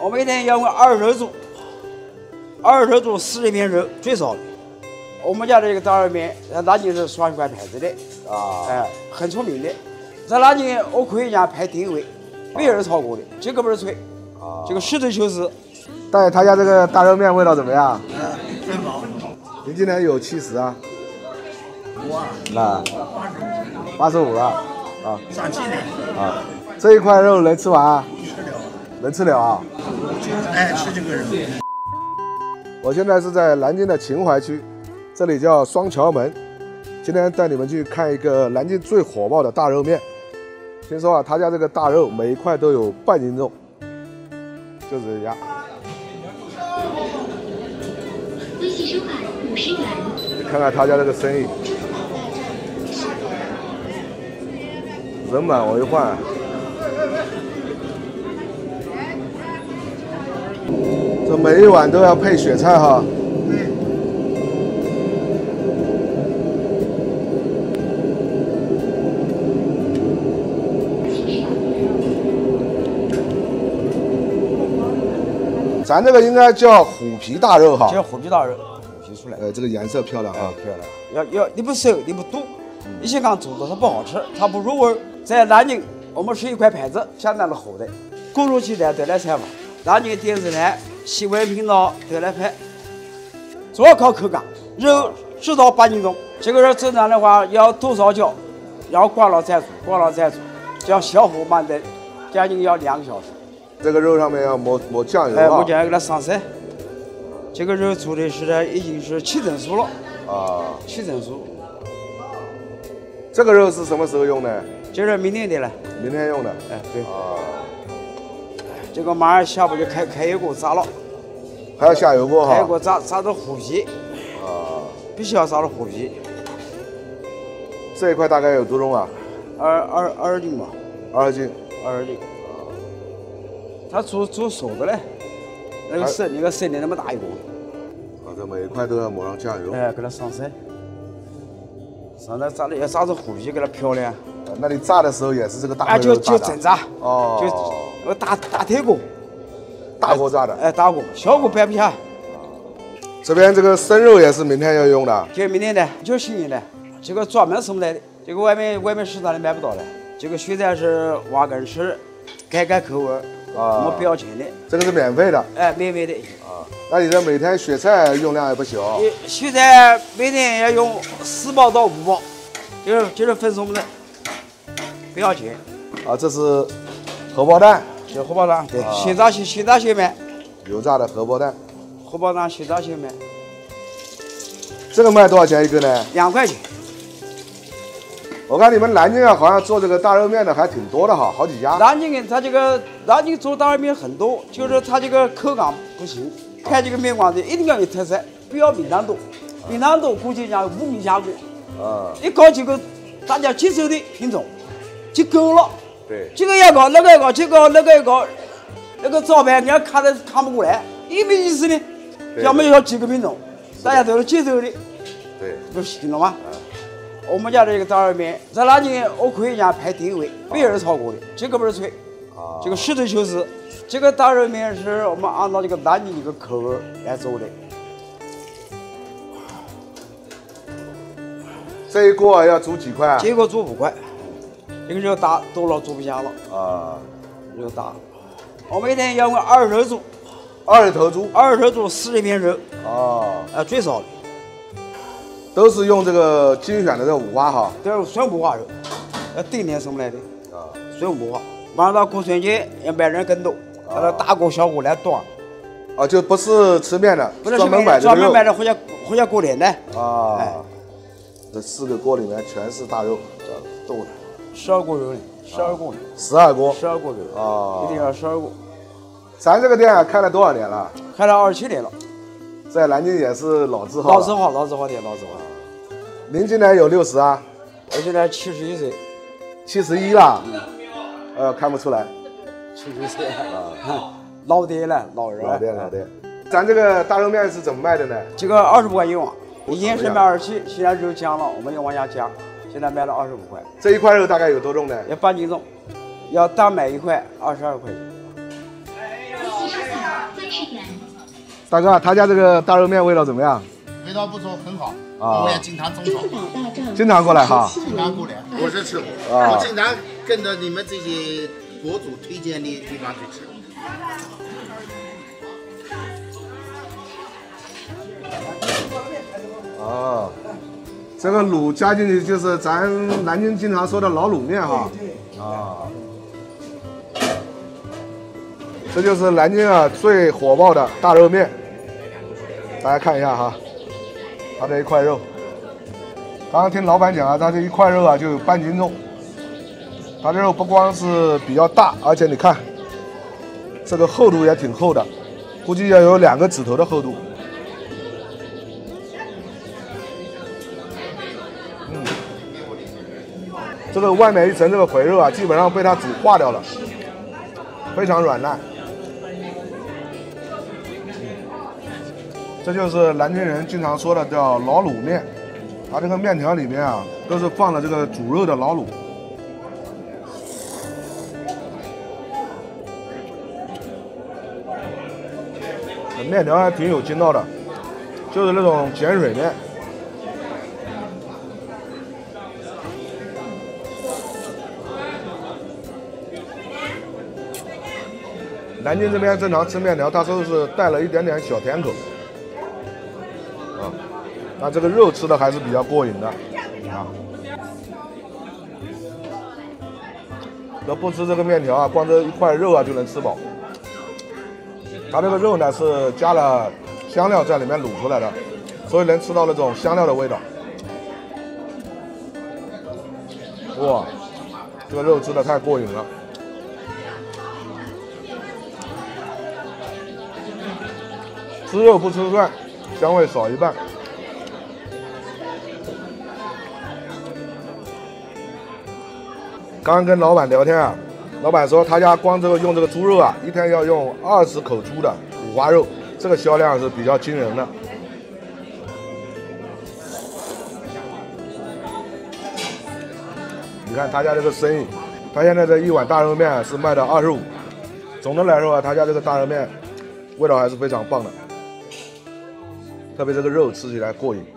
我每天要个二十头猪，二十头猪四十片肉最少的。我们家这个大肉面在南京是双冠牌子的啊，哎，很出名的。在南京我可以人家排第一位，没有人超过的，这个不是吹，啊这个实事求是。大爷，他家这个大肉面味道怎么样？很好。您今年有七十啊？我啊那八十五啊？啊上气的，啊，这一块肉能吃完啊？能吃了啊？就爱吃这个肉。我现在是在南京的秦淮区，这里叫双桥门。今天带你们去看一个南京最火爆的大肉面。听说啊，他家这个大肉每一块都有半斤重，就这家。微信收款五十元。看看他家这个生意，人满为患。这每一碗都要配雪菜哈。咱这个应该叫虎皮大肉哈叫。虎皮大肉，虎皮出来，呃，这个颜色漂亮啊。漂亮。要要你不熟，你不懂，你先看煮的它不好吃，它不入味。在南京，我们是一块牌子，相当的好的，各种期待都来采访。南京电视台、新闻频道都来拍，主要靠口感，肉至少八斤重。这个肉正常的话要多少脚，要挂了再煮，挂了再煮，这样小火慢炖，将近要两个小时。这个肉上面要抹抹酱油哎，我啊。将要给它上色。这个肉做的时候，已经是七成熟了，啊，七成熟。这个肉是什么时候用的？就是明天的了，明天用的。哎，对，啊，这个马上下午就开开油锅炸了，还要下油锅哈。开一锅炸炸到虎皮，啊，必须要炸到虎皮，这一块大概有多重啊？二二二斤吧，二十斤。二斤。它做做熟的嘞，那个生那个生的那么大一锅，啊，这每一块都要抹上酱油。哎，给它上色，上那炸的要炸成虎皮，给它漂亮。啊那你炸的时候也是这个大啊，肉就就整炸，哦就那个大大铁锅，大锅炸的。哎，大锅，小锅摆不下。这边这个生肉也是明天要用的。就明天的，就是新鲜的，这个专门送来的，这个外面外面市场里买不到的。这个现在是挖根吃，改改口味，啊我们不要钱的，这个是免费的。哎，免费的。啊，那你这每天雪菜用量也不小。你现在每天要用四包到五包，就是就是分送的，不要钱。啊，这是荷包蛋，这荷包蛋，对，啊现炸现现炸现卖，油炸的荷包蛋。荷包蛋现炸现卖，这个卖多少钱一个呢？两块钱。我看你们南京啊，好像做这个大肉面的还挺多的哈，好几家。南京人他这个南京做大肉面很多，就是他这个口感不行。开这个面馆子一定要有特色，不要名堂多，名堂多估计讲无名下锅。啊，一搞几个大家接受的品种就够了。对，这个要搞，那个要搞，这个那个要搞，那个招牌人家看的看不过来，有没意思呢？对要么要几个品种，大家都是接受的，对，不行了吗？我们家这个大肉面在南京我可以讲排第一位，没有人超过的，这个不是吹，啊，这个实事求是。这个大肉面是我们按照这个南京这个口味来做的，这一锅要煮几块啊？这一锅煮五块，这个肉大多了做不下了，啊，肉大。我每天要个二十头猪，二十头猪。二十头猪四十片肉，哦，啊最少的，都是用这个精选的这五花哈。都是纯五花肉，要定点送来的，啊，纯五花。晚上到过春节要买人更多，他说大锅小锅来端，啊，就不是吃面的，不是专门买的专门买的回家回家过年的，啊。哎。这四个锅里面全是大肉，多的，十二锅肉呢，十二锅呢，十二锅。十二锅肉，啊一定要十二锅。咱这个店啊开了多少年了？开了二十七年了，在南京也是老字号。老字。号，老字号店，老字号。您今年有六十啊？我现在七十一岁，七十一了。呃，看不出来。七十一岁啊，老爹了，老人。老爹老爹。咱这个大肉面是怎么卖的呢？这个二十五块一碗，以前是卖二十七，现在肉降了，我们要往下降，现在卖了二十五块，这一块肉大概有多重呢？要半斤重，要单买一块二十二块钱。大哥，他家这个大肉面味道怎么样？味道不错，很好。啊我也经常种草，经常过来哈。经常过来。我是吃货，啊我经常跟着你们这些博主推荐的地方去吃。哦，这个卤加进去就是咱南京经常说的老卤面哈。啊，这就是南京啊最火爆的大肉面，大家看一下哈，它这一块肉，刚刚听老板讲啊，它这一块肉啊就有半斤重。它这肉不光是比较大，而且你看，这个厚度也挺厚的，估计要有两个指头的厚度。这个外面一层这个肥肉啊，基本上被它煮化掉了，非常软烂。这就是南京人经常说的叫老卤面，它这个面条里面啊，都是放了这个煮肉的老卤。面条还挺有筋道的，就是那种碱水面。南京这边正常吃面条，它都是带了一点点小甜口，啊，那这个肉吃的还是比较过瘾的，啊。要不吃这个面条啊，光这一块肉啊就能吃饱。它这个肉呢是加了香料在里面卤出来的，所以能吃到那种香料的味道。哇，这个肉吃的太过瘾了。吃肉不吃蒜，香味少一半。刚跟老板聊天啊，老板说他家光这个用这个猪肉啊，一天要用二十口猪的五花肉，这个销量是比较惊人的。你看他家这个生意，他现在这一碗大肉面是卖的二十五。总的来说啊，他家这个大肉面味道还是非常棒的，特别这个肉吃起来过瘾。